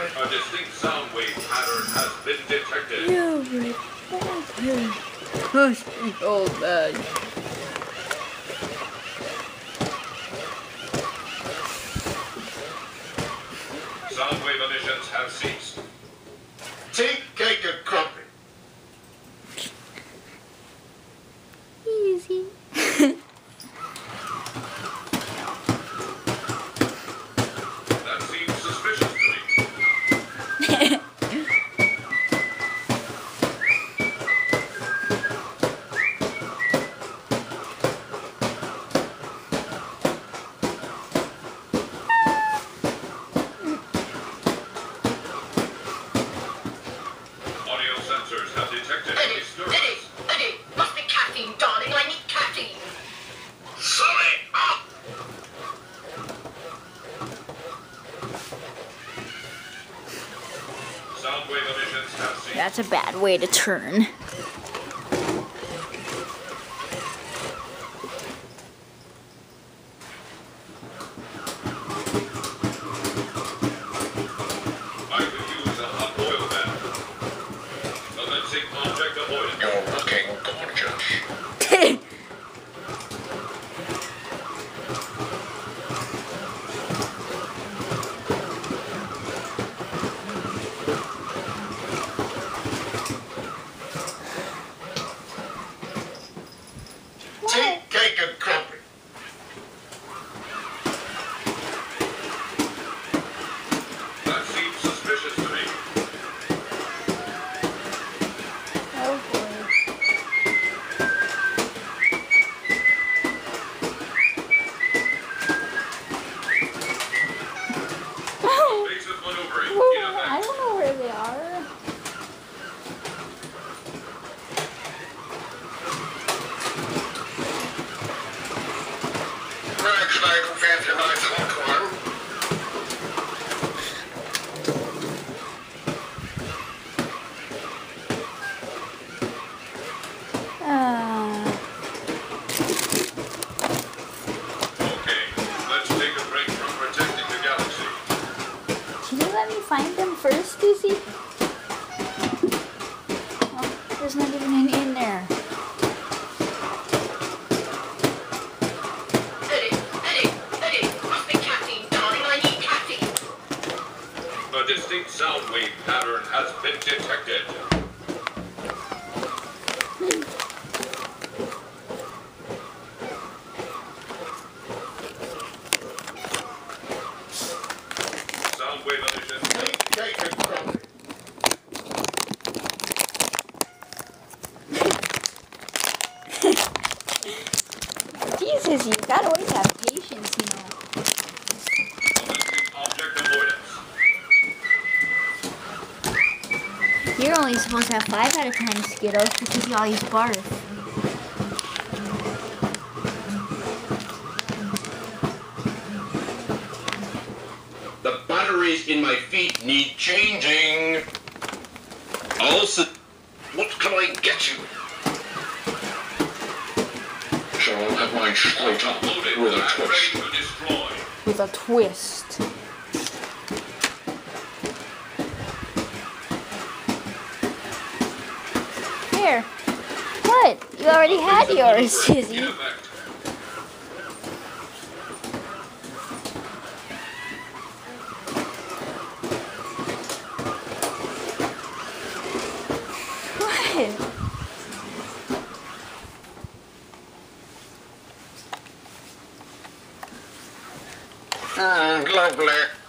A distinct sound wave pattern has been detected. Everybody. Push me, old man. Sound wave emissions have ceased. Take That's a bad way to turn. Take distinct sound wave pattern has been detected. Sound wave emissions. Take cake. Jesus, you gotta always have patience, you know. You're only supposed to have five out of 10 Skittles, because you always barf. The batteries in my feet need changing. Also, what can I get you? Shall I have mine straight uploaded with a twist? ready to destroy. With a twist. Here. What? You already had yours. What? Mm, lovely.